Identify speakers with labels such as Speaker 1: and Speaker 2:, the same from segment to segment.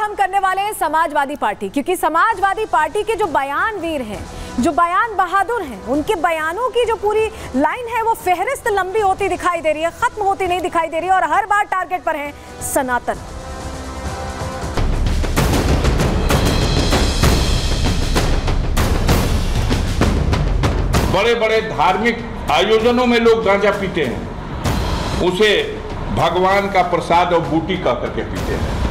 Speaker 1: हम करने वाले हैं समाजवादी पार्टी, क्योंकि समाजवादी पार्टी के जो बयान वीर हैं, जो बयान बहादुर हैं, उनके बयानों की जो पूरी लाइन है, वो फहरिस्त लंबी होती दिखाई दे रही है, खत्म होती नहीं दिखाई दे रही, और हर बार टारगेट पर है सनातन।
Speaker 2: बड़े बड़े धार्मिक आयोजनों में लोग गांजा पीते हैं। उसे भगवान का प्रसाद और बूटी कह करके पीते हैं।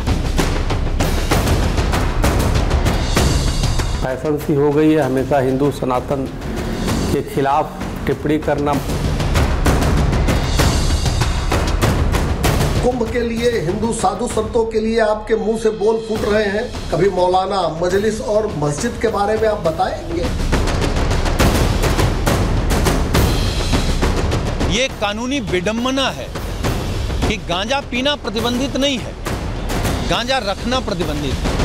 Speaker 3: फ़ैशन सी हो गई है। हमेशा हिंदू सनातन के खिलाफ टिप्पणी करना।
Speaker 4: कुंभ के लिए हिंदू साधु संतों के लिए आपके मुँह से बोल फूट रहे हैं। कभी मौलाना मजलिस और मस्जिद के बारे में आप बताएँगे?
Speaker 5: ये कानूनी विडंबना है कि गांजा पीना प्रतिबंधित नहीं है। गांजा रखना प्रतिबंधित है।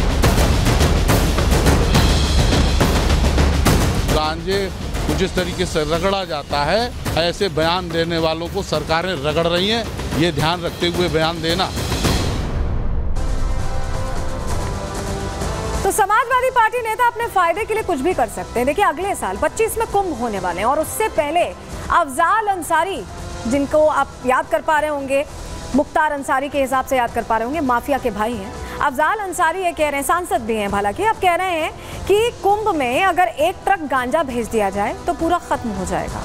Speaker 6: गांजे कुछ इस तरीके से रगड़ा जाता है, ऐसे बयान देने वालों को सरकारें रगड़ रही हैं, ये ध्यान रखते हुए बयान देना।
Speaker 1: तो समाजवादी पार्टी नेता अपने फ़ायदे के लिए कुछ भी कर सकते हैं। देखिए, अगले साल 25 में कुंभ होने वाले हैं और उससे पहले अफजाल अंसारी, जिनको आप याद कर पा रहे होंगे, मुख्तार अंसारी के हिसाब से याद कर पा रहे होंगे, माफिया के भाई हैं। अफजाल अंसारी ये कह रहे हैं, सांसद भी हैं हालाँकि अब कह रहे हैं कि कुंभ में अगर एक ट्रक गांजा भेज दिया जाए तो पूरा खत्म हो जाएगा।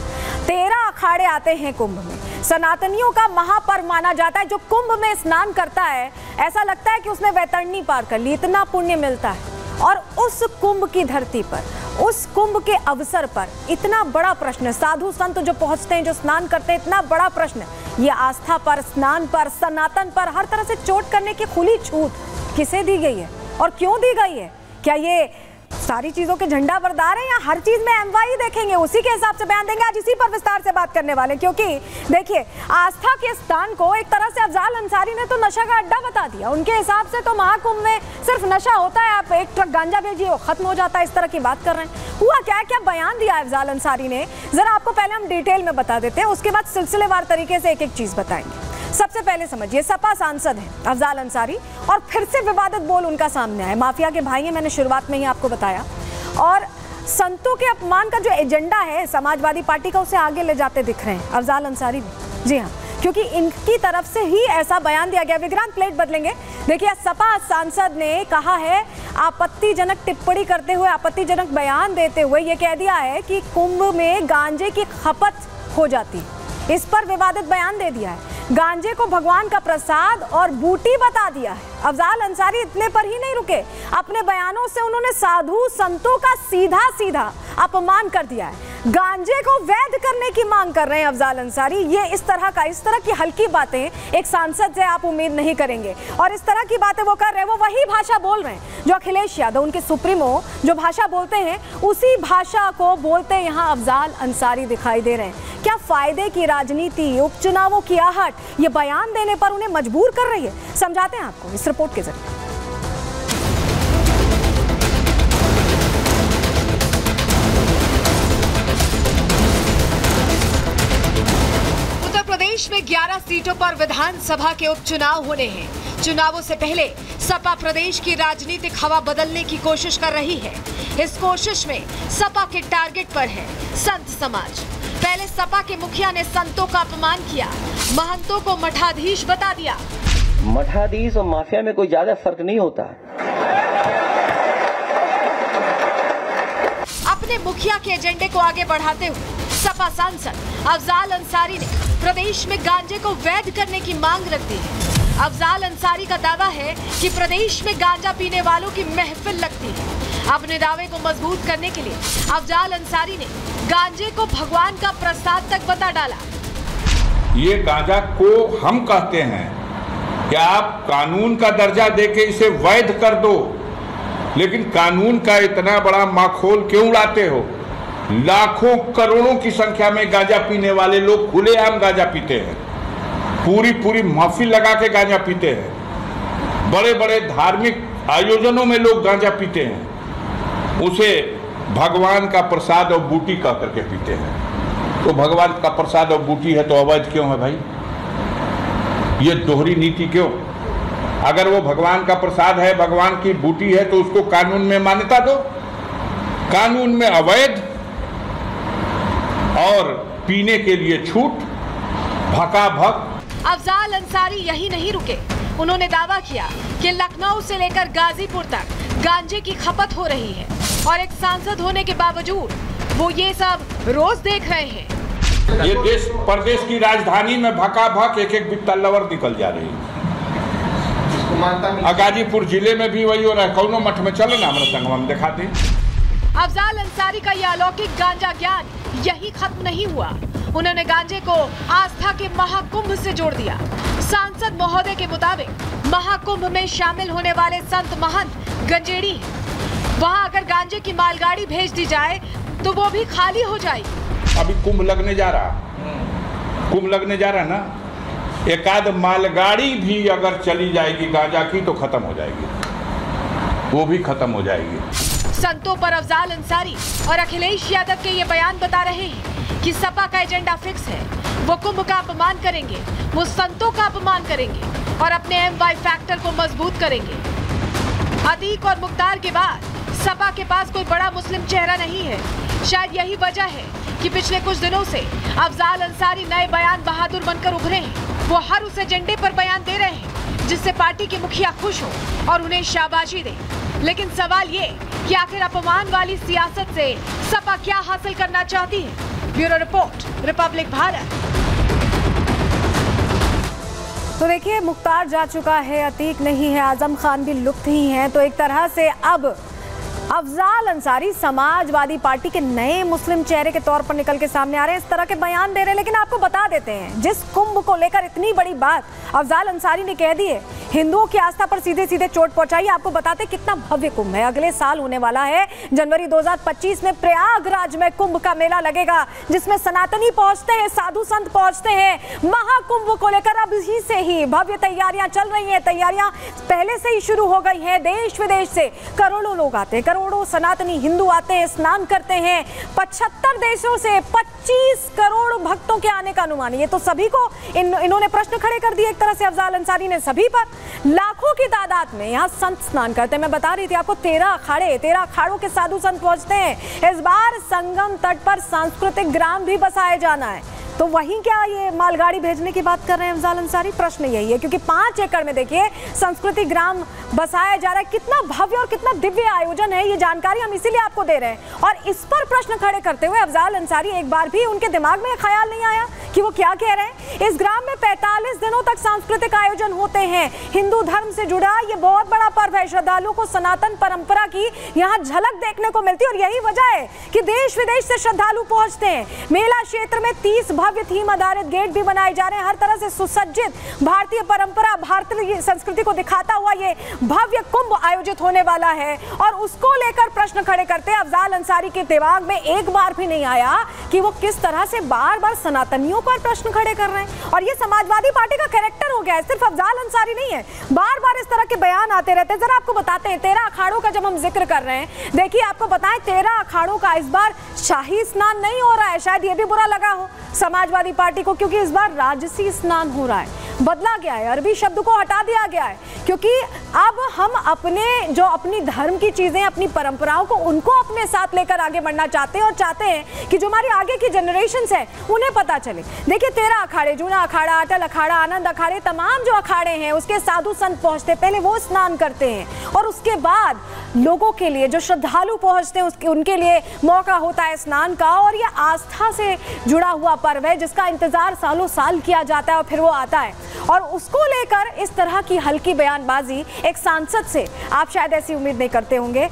Speaker 1: तेरह अखाड़े आते हैं कुंभ में। सनातनियों का महापर्व माना जाता है, जो कुंभ में स्नान करता है। ऐसा लगता है कि उसने वैतरणी पार कर ली, इतना पुण्य मिलता है। और उस कुंभ की धरती पर, उस कुंभ के अवसर पर इतना बड़ा प्रश्न, साधु संत जो पहुँचते हैं, जो स्नान करते हैं, इतना बड़ा प्रश्न, ये आस्था पर, स्नान पर, सनातन पर, हर तरह से चोट करने की खुली छूट। किसे दी गई है और क्यों दी गई है? क्या ये सारी चीज़ों के झंडा बरदार है या हर चीज़ में एमवाई देखेंगे? उसी के हिसाब से बयान देंगे। आज इसी पर विस्तार से बात करने वाले क्योंकि देखिए, आस्था के स्थान को एक तरह से अफजाल अंसारी ने तो नशा का अड्डा बता दिया। उनके हिसाब से तो महाकुंभ में सिर्फ़ नशा होता है। आप एक ट्रक गांजा भेजिए खत्म हो जाता है। इस तरह की बात कर रहे हैं। हुआ क्या क्या बयान दिया अफजाल अंसारी ने? जरा आपको पहले हम डिटेल में बता देते हैं, उसके बाद सिलसिलेवार तरीके से एक एक चीज़ बताएँगे। सबसे पहले समझिए, सपा सांसद हैं अफजाल अंसारी, और फिर से विवादित बोल उनका सामने आया। माफिया के भाई हैं, मैंने शुरुआत में ही आपको बताया। और संतों के अपमान का जो एजेंडा है, समाजवादी पार्टी का, उसे आगे ले जाते दिख रहे हैं अफजाल अंसारी। जी हाँ क्योंकि इनकी तरफ़ से ही ऐसा बयान दिया गया। विक्रांत प्लेट बदलेंगे। देखिए, सपा सांसद ने कहा है, आपत्तिजनक टिप्पणी करते हुए, आपत्तिजनक बयान देते हुए ये कह दिया है कि कुंभ में गांजे की खपत हो जाती। इस पर विवादित बयान दे दिया है। गांजे को भगवान का प्रसाद और बूटी बता दिया है। अफजाल अंसारी इतने पर ही नहीं रुके। अपने बयानों से उन्होंने साधु संतों का सीधा सीधा अपमान कर दिया है। गांजे को वैध करने की मांग कर रहे हैं अफजाल अंसारी। ये इस तरह का, इस तरह की हल्की बातें एक सांसद से आप उम्मीद नहीं करेंगे। और इस तरह की बातें वो कर रहे हैं, वो वही भाषा बोल रहे हैं। जो अखिलेश यादव, उनके सुप्रीमो, जो भाषा बोलते हैं, उसी भाषा को बोलते यहाँ अफजाल अंसारी दिखाई दे रहे हैं। क्या फ़ायदे की राजनीति, उपचुनावों की आहट, ये बयान देने पर उन्हें मजबूर कर रही है? समझाते हैं आपको इस रिपोर्ट के ज़रिए।
Speaker 7: प्रदेश में 11 सीटों पर विधानसभा के उपचुनाव होने हैं। चुनावों से पहले सपा प्रदेश की राजनीतिक हवा बदलने की कोशिश कर रही है। इस कोशिश में सपा के टारगेट पर है संत समाज। पहले सपा के मुखिया ने संतों का अपमान किया महंतों को मठाधीश बता दिया।
Speaker 8: मठाधीश और माफिया में कोई ज़्यादा फ़र्क नहीं होता।
Speaker 7: अपने मुखिया के एजेंडे को आगे बढ़ाते हुए सपा सांसद अफजाल अंसारी ने प्रदेश में गांजे को वैध करने की मांग रख दी है। अफजाल अंसारी का दावा है कि प्रदेश में गांजा पीने वालों की महफिल लगती है। अपने दावे को मज़बूत करने के लिए अफजाल अंसारी ने गांजे को भगवान का प्रसाद तक बता डाला।
Speaker 2: ये गांजा को हम कहते हैं कि आप कानून का दर्जा देके इसे वैध कर दो। लेकिन कानून का इतना बड़ा माखोल क्यों उड़ाते हो? लाखों करोड़ों की संख्या में गांजा पीने वाले लोग खुलेआम गांजा पीते हैं। पूरी पूरी माफ़ी लगा के गांजा पीते हैं। बड़े बड़े धार्मिक आयोजनों में लोग गांजा पीते हैं। उसे भगवान का प्रसाद और बूटी कह करके पीते हैं। तो भगवान का प्रसाद और बूटी है तो अवैध क्यों है भाई? ये दोहरी नीति क्यों? अगर वो भगवान का प्रसाद है, भगवान की बूटी है तो उसको कानून में मान्यता दो। कानून में अवैध और पीने के लिए छूट भका भक
Speaker 7: अफजाल अंसारी यही नहीं रुके। उन्होंने दावा किया कि लखनऊ से लेकर गाजीपुर तक गांजे की खपत हो रही है और एक सांसद होने के बावजूद वो ये सब रोज देख रहे हैं।
Speaker 2: ये देश प्रदेश की राजधानी में भका भक एक एक बित्ता लवर निकल जा रही है। गाजीपुर ज़िले में भी वही हो रहा है। कौनो मठ में चलो ना हमारे संग हम दिखा दें
Speaker 7: अफजाल अंसारी का यह अलौकिक गांजा ज्ञान यही खत्म नहीं हुआ। उन्होंने गांजे को आस्था के महाकुंभ से जोड़ दिया। सांसद महोदय के मुताबिक, महाकुंभ में शामिल होने वाले संत महंत गंजेड़ी। वहाँ अगर गांजे की मालगाड़ी भेज दी जाए तो वो भी खाली हो जाएगी।
Speaker 2: अभी कुंभ लगने जा रहा। कुंभ लगने जा रहा ना? एक मालगाड़ी भी अगर चली जाएगी गांजा की तो खत्म हो जाएगी। वो भी खत्म हो जाएगी।
Speaker 7: संतों पर अफजाल अंसारी और अखिलेश यादव के ये बयान बता रहे हैं कि सपा का एजेंडा फिक्स है। वो कुंभ का अपमान करेंगे, वो संतों का अपमान करेंगे और अपने एम वाई फैक्टर को मज़बूत करेंगे। अतीक और मुख्तार के बाद सपा के पास कोई बड़ा मुस्लिम चेहरा नहीं है। शायद यही वजह है कि पिछले कुछ दिनों से अफजाल अंसारी नए बयान बहादुर बनकर उभरे हैं। वो हर उस एजेंडे पर बयान दे रहे हैं। जिससे पार्टी के मुखिया खुश हो और उन्हें शाबाशी दे। लेकिन सवाल ये कि आखिर अपमान वाली सियासत से सपा क्या हासिल करना चाहती है? Bureau report, Republic Bharat.
Speaker 1: तो देखिए, मुख्तार जा चुका है, अतीक नहीं है, आज़म खान भी लुप्त ही हैं। तो एक तरह से अब अफजाल अंसारी समाजवादी पार्टी के नए मुस्लिम चेहरे के तौर पर निकल के सामने आ रहे हैं। इस तरह के बयान दे रहे हैं, लेकिन आपको बता देते हैं, जिस कुंभ को लेकर इतनी बड़ी बात अफजाल अंसारी ने कह दी है हिंदुओं की आस्था पर सीधे सीधे चोट पहुंचाई। आपको बताते कितना भव्य कुंभ है। अगले साल होने वाला है। जनवरी 2025 में प्रयागराज में कुंभ का मेला लगेगा, जिसमें सनातनी पहुँचते हैं, साधु संत पहुँचते हैं। महाकुंभ को लेकर अब ही से ही भव्य तैयारियाँ चल रही हैं। तैयारियाँ पहले से ही शुरू हो गई हैं देश विदेश से। करोड़ों लोग आते हैं, करोड़ों सनातनी हिंदू आते हैं, स्नान करते हैं। पचहत्तर देशों से 25 करोड़ भक्तों के आने का अनुमान। ये तो सभी को इन, इन्होंने प्रश्न खड़े कर दिए एक तरह से अफजाल अंसारी ने सभी पर। लाखों की तादाद में यहाँ संत स्नान करते हैं। मैं बता रही थी आपको, तेरह अखाड़े, तेरह अखाड़ों के साधु संत पहुँचते हैं। इस बार संगम तट पर सांस्कृतिक ग्राम भी बसाए जाना है। तो वहीं क्या ये मालगाड़ी भेजने की बात कर रहे हैं अफजाल अंसारी? प्रश्न यही है, क्योंकि पाँच एकड़ में देखिए, संस्कृति ग्राम बसाया जा रहा है। कितना भव्य और कितना दिव्य आयोजन है, ये जानकारी हम इसीलिए आपको दे रहे हैं। और इस पर प्रश्न खड़े करते हुए अफजाल अंसारी एक बार भी उनके दिमाग में ख्याल नहीं आया। कि वो क्या कह रहे हैं? इस ग्राम में 45 दिनों तक सांस्कृतिक आयोजन होते हैं। हिंदू धर्म से जुड़ा ये बहुत बड़ा पर्व है। श्रद्धालुओं को सनातन परंपरा की यहाँ झलक देखने को मिलती है और यही वजह है कि देश विदेश से श्रद्धालु पहुँचते हैं। मेला क्षेत्र में तीस भव्य थीम आधारित गेट भी बनाए जा रहे हैं। हर तरह से सुसज्जित भारतीय परंपरा भारतीय संस्कृति को दिखाता हुआ ये भव्य कुंभ आयोजित होने वाला है। और उसको लेकर प्रश्न खड़े करते अफजाल अंसारी के दिमाग में एक बार भी नहीं आया कि वो किस तरह से बार बार सनातनियों पर प्रश्न खड़े कर रहे हैं। और ये समाजवादी पार्टी का कैरेक्टर हो गया है। सिर्फ़ अफजाल अंसारी नहीं है। बार बार इस तरह के बयान आते रहते हैं। जरा आपको बताते हैं, तेरह अखाड़ों का जब हम ज़िक्र कर रहे हैं, देखिए आपको बताएँ, तेरह अखाड़ों का इस बार शाही स्नान नहीं हो रहा है। शायद ये भी बुरा लगा हो समाजवादी पार्टी को, क्योंकि इस बार राजसी स्नान हो रहा है। बदला गया है। अरबी शब्द को हटा दिया गया है। क्योंकि अब हम अपने, जो अपनी धर्म की चीज़ें, अपनी परंपराओं को, उनको अपने साथ लेकर आगे बढ़ना चाहते हैं और चाहते हैं कि जो हमारी आगे की जनरेशन है, उन्हें पता चले। देखिए, तेरह अखाड़े, जूना अखाड़ा, अटल अखाड़ा, आनंद अखाड़े, तमाम जो अखाड़े हैं, उसके साधु संत पहुँचते, पहले वो स्नान करते हैं। और उसके बाद लोगों के लिए, जो श्रद्धालु पहुँचते हैं, उसके, उनके लिए मौका होता है स्नान का। और ये आस्था से जुड़ा हुआ पर्व है, जिसका इंतज़ार सालों साल किया जाता है और फिर वो आता है। और उसको लेकर इस तरह की हल्की बयानबाजी एक सांसद से, आप शायद ऐसी उम्मीद नहीं करते होंगे।